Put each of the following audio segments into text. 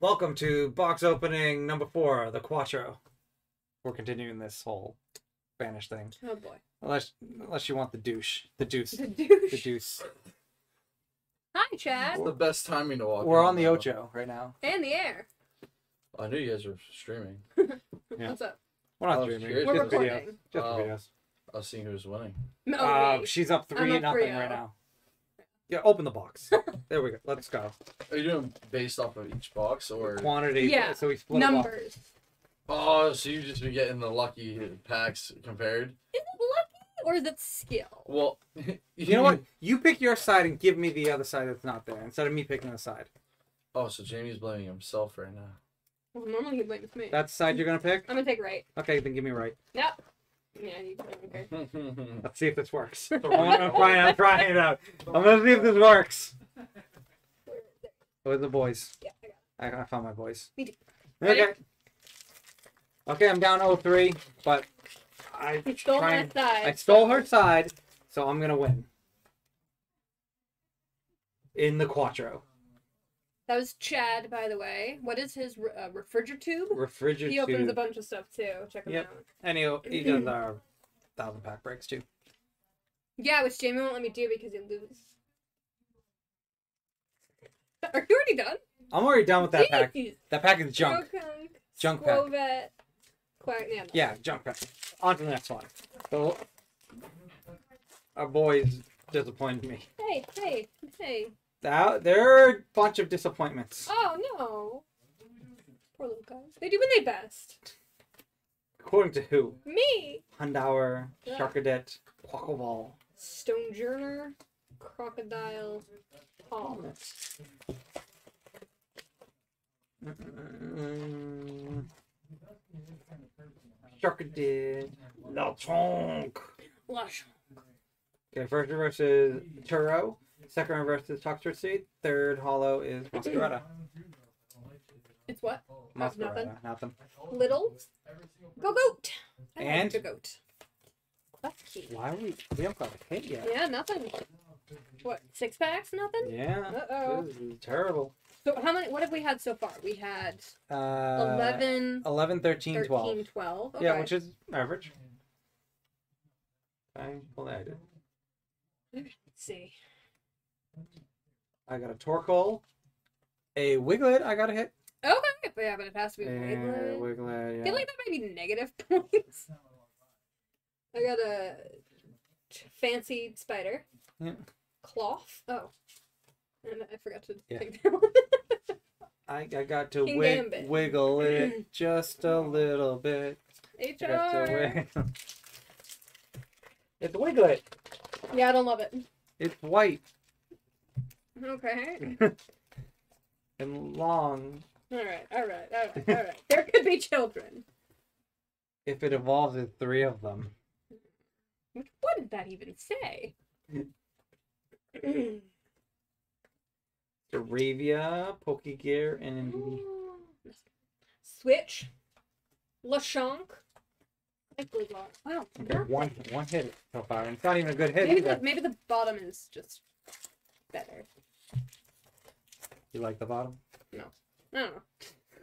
Welcome to box opening number four, the Quattro. We're continuing this whole Spanish thing. Oh boy. Unless unless you want the douche. The deuce. The douche. The douche. deuce. Hi, Chad. It's the best timing to walk. We're in, on the though. Ocho right now. And the air. I knew you guys were streaming. Yeah. What's up? We're not Oh, streaming. serious? Just We're video. recording. Just Oh. videos. I was seeing who was winning. No, Uh, me. she's up I'm three up nothing 3-0. right now. Yeah, open the box. there we go. Let's go. Are you doing based off of each box or? Quantity. Yeah, So we split them. Numbers. Oh, so you just be getting the lucky packs compared? Is it lucky or is it skill? Well, You know what? You pick your side and give me the other side that's not there instead of me picking the side. Oh, so Jamie's blaming himself right now. Well, normally he blames me. That's the side you're gonna pick. I'm gonna take right. Okay, then give me right. Yep. Yeah, you okay. Let's see if this works. I'm trying. I'm trying it out. I'm gonna see if this works. Where's oh, the boys? Yeah, I got I, I found my boys. Me too. Okay. Ready? Okay, I'm down 0-3, but I it. He stole try my side. I stole her side, so I'm gonna win. In the Quattro. That was Chad, by the way. What is his uh, refrigerator? Tube? Refrigerator. He opens a bunch of stuff too. Check him Yep. out. And he, he does our thousand pack breaks too. Yeah, which Jamie won't let me do because he loses. Are you already done? I'm already done with that pack. That pack is junk. Junk pack. Squovet, Quack, yeah. Yeah, junk pack. On to the next one. So, our boys disappointed me. Hey, hey, hey. That, they're a bunch of disappointments. Oh no. Poor little guys. They do when they best. According to who? Me, Houndour, Yeah. Sharkadet, Quackleval. Stonjourner, Crocodile, Paul. Mm, Sharkadet, Lechonk. Lush. Okay, first reverse is Turo. Second reverse is Toxtrot Seed. Third hollow is Masquerada. It's what? Masquerada, nothing. Little. Go goat. I And? the goat. Clucky. Why are we? We haven't got a hit yet. Yeah, nothing. What? Six packs? Nothing. Yeah. Uh oh. This is terrible. So how many? What have we had so far? We had Uh, 11, 11, 13, 13, 12. 12. Yeah, which is average. Okay, I did. Let's see. I got a Torkoal, a Wiglet. I got a hit. Okay, but yeah, but it has to be a Wiglet. Wiglet. I Yeah. feel like that might be negative points. I got a fancy spider. Yeah. Cloth. Oh. And I forgot to Yeah. take that one. I, I got to wig, wiggle it just a little bit. I HR. wiggle. It's Wiglet. Yeah, I don't love it. It's white Okay. and long. Alright, alright, alright, alright. There could be children. If it evolves, it's three of them. What did that even say? Aravia, Pokegear, and Switch. Lechonk. Wow. okay, one one hit so far. And it's not even a good hit Maybe the, maybe the bottom is just better. You like the bottom? No. I don't know.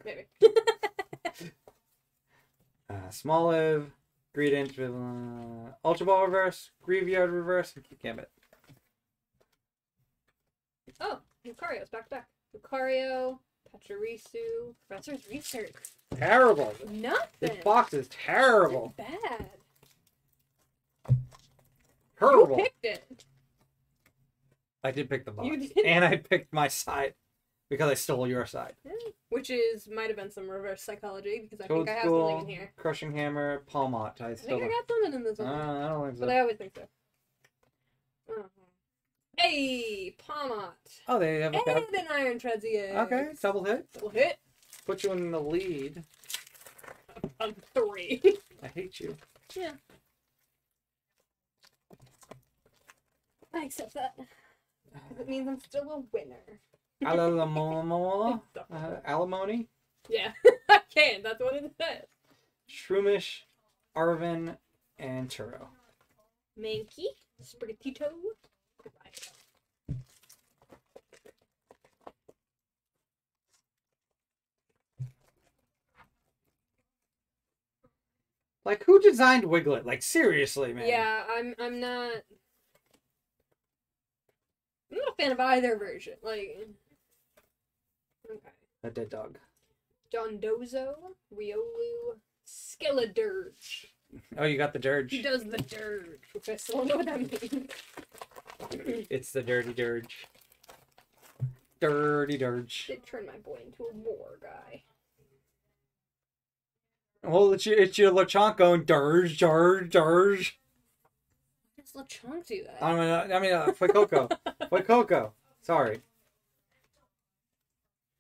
Maybe. Uh, Smoliv, Greedent, uh, Ultra Ball reverse, Graveyard reverse, and Gambit. oh, Lucario's back to back. Lucario, Pachirisu, Professor's Research. Terrible. Nothing. This box is terrible. Bad. Terrible. You picked it. I did pick the box. You did. And I picked my side because I stole your side. Which is might have been some reverse psychology because I Toad think I have something in here. Crushing Hammer, Pawmot. I I still think I got something in this Uh, one. I don't think But. I always think so. Uh-huh. Hey, Pawmot. Oh, they have a And an Iron Trezier. Okay, double hit. Double hit. Put you in the lead. On three. I hate you. yeah. I accept that. 'Cause it means I'm still a winner. Uh-huh, alimony? Yeah, I can. That's what it says. Shroomish, Arvin, and Turo. Mankey, Sprigatito. Like who designed Wiglet? Like seriously, man. Yeah, I'm I'm not I'm not a fan of either version. Like Okay. A dead dog. Dondozo, Riolu, Skeledirge. Oh, you got the dirge. He dirge. does the dirge, which I still don't know what that means. It's the dirty dirge. Dirty dirge. Did turn my boy into a war guy. Well, it's your, it's your Lechonk going dirge, dirge, dirge. How does Lechonk do that? I mean, uh, I mean, uh, Fuecoco. Fuecoco. Sorry.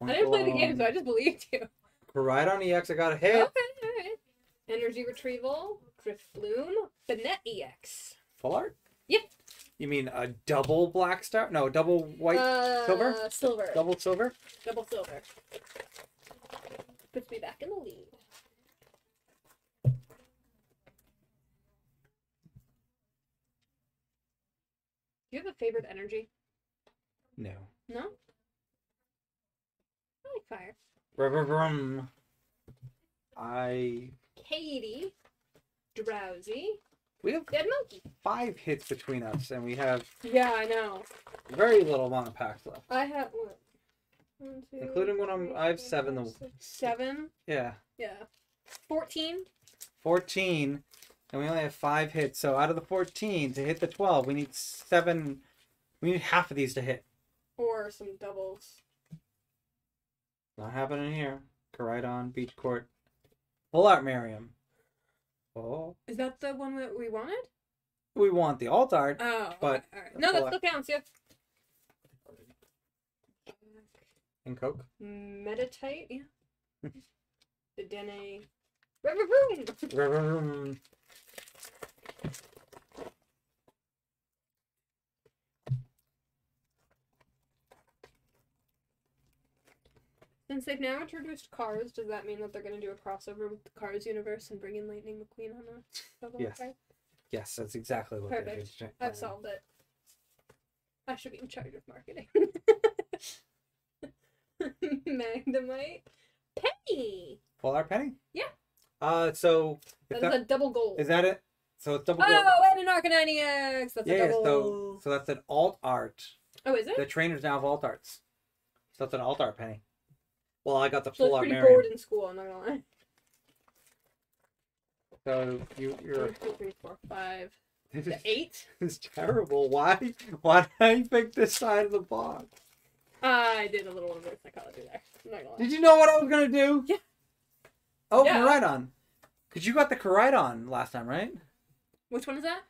I didn't play the game, so I just believed you. Right on EX, I got a hit. Okay, alright. Energy retrieval, Drift Bloom, Banette EX. Full art? Yep. You mean a double black star? No, double white, uh, silver? Silver. double silver? Double silver. Puts me back in the lead. Do you have a favorite energy? No. No? Fire. Brum. I. Katie, Drowsy, We have Dead Monkey. five hits between us, and we have Yeah, I know. very little amount of packs left. I have what? One, two, Including when I'm- I have seven the- Seven? Yeah. Yeah. Fourteen? 14, and we only have five hits. So out of the 14, to hit the 12, we need seven. We need half of these to hit. Or some doubles. Not happening here. Koraidon, Beach Court. Full art Miriam. Oh. Is that the one that we wanted? We want the alt art. Oh, But okay, alright. the no, that still counts. Yeah. And Coke. Meditate. Yeah. the Dene. Revavroom! Vroom. Since they've now introduced Cars, does that mean that they're going to do a crossover with the Cars universe and bring in Lightning McQueen on a double Yes. card? Yes, that's exactly what Perfect. they're doing. I've solved it. I should be in charge of marketing. Magnemite. Penny! Full art penny? Yeah. Uh, so if That is that, a double gold. is that it? So it's double. oh, gold. and an Arcanine EX! That's yeah, a double. so so that's an alt art. Oh, is it? The trainers now have alt arts. So that's an alt art penny. Well, I got the So full it's art pretty Miriam. bored in school, I'm not gonna lie. So you you're One, two, three, four, five. this is, eight? this is terrible. Why why did I pick this side of the box? I did a little reverse psychology there. I'm not gonna lie. Did you know what I was gonna do? Yeah. Oh, Yeah. Miraidon. Cause you got the Koraidon last time, right? Which one is that?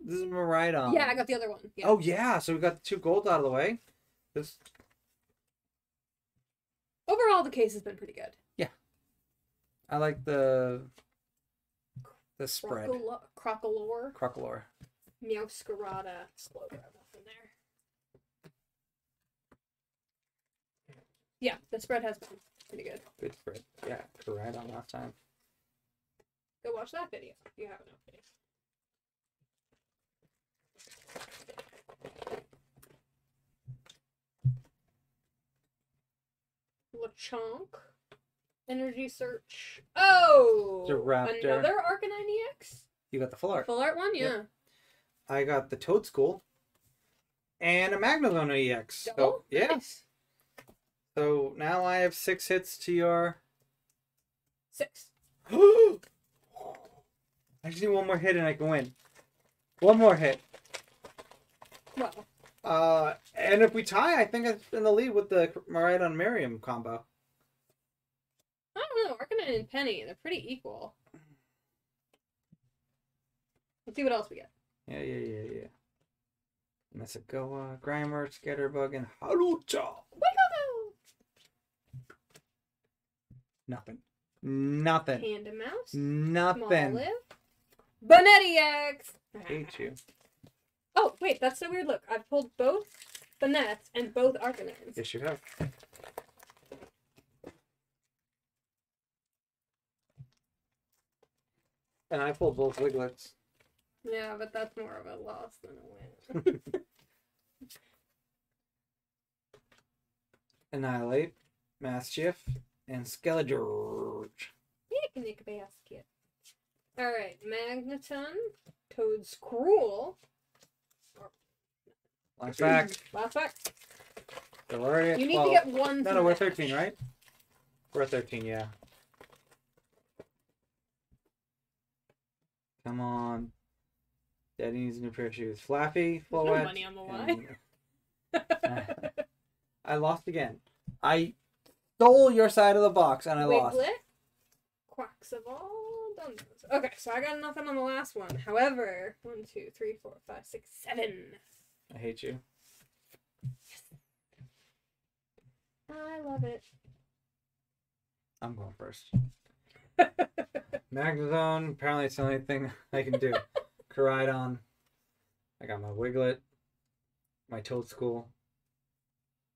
This is Miraidon. yeah, I got the other one. Yeah. Oh yeah, so we got the two gold out of the way. This Overall, the case has been pretty good. Yeah. I like the the spread. Crocalor, Crocalor. Meowscarada, Slowbro, nothing there. Yeah, the spread has been pretty good. Good spread. Yeah, Koraidon last time. Go watch that video if you haven't already. Lechonk. Energy search. Oh! Another Arcanine EX? You got the full art. Full art one? Yeah. Yep. I got the Toedscool. And a Magnezone EX. So Double? yeah. Nice. So now I have six hits to your Six. I just need one more hit and I can win. One more hit. Well, Uh, and if we tie, I think I'm in the lead with the Miraidon Miriam combo. I don't know. Arcanine and Penny, they're pretty equal. Let's see what else we get. Yeah, yeah, yeah, yeah. Masagoa, Grimer, Scatterbug, and Harucha. Nothing. Nothing. Panda Mouse. Nothing. Banette EX. Hate you. Oh, wait, that's so weird. Look, I've pulled both Banettes and both Arcanines. Yes, you have. And I pulled both Wiglets. Yeah, but that's more of a loss than a win. Annihilape, Mischief, and Skeledirge. Nick Nick Basket. Alright, Magneton, Toedscool. Last back. Last back. So we're already at You need 12. to get one. No, no, we're 13, right? We're at 13, yeah. Come on. Daddy needs a new pair of shoes. Flappy, There's no money on the line. and- I lost again. I stole your side of the box and I lost. Wiglet, Quacks of all Dungeons. Okay, so I got nothing on the last one. However, one, two, three, four, five, six, seven. I hate you. I love it. I'm going first. Magnezone, apparently it's the only thing I can do. Koraidon. I got my Wiglet, my Toadstool,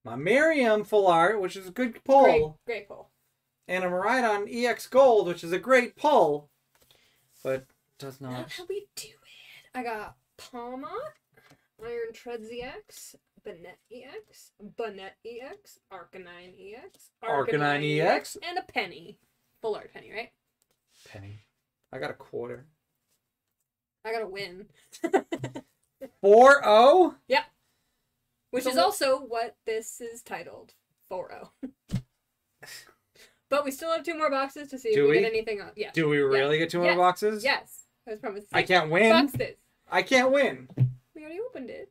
my Miriam full art, which is a good pull, Great, great pull. and a Miraidon EX Gold, which is a great pull, but does not. That's how we do it. I got Palma, Iron Treads EX, Banette EX, Banette EX, Arcanine EX, Arcanine EX. and a penny. Full art penny, right? Penny. I got a quarter. I got a win. 4 0? Which So is also what this is titled 4 0. But we still have two more boxes to see Do if we, we? get anything else. Yes. Do we really get two more Yes. boxes? Yes. I was promised. I can't win. Boxes. I can't win. We already opened it.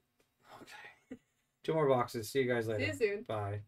Okay. Two more boxes. See you guys later. See you soon. Bye.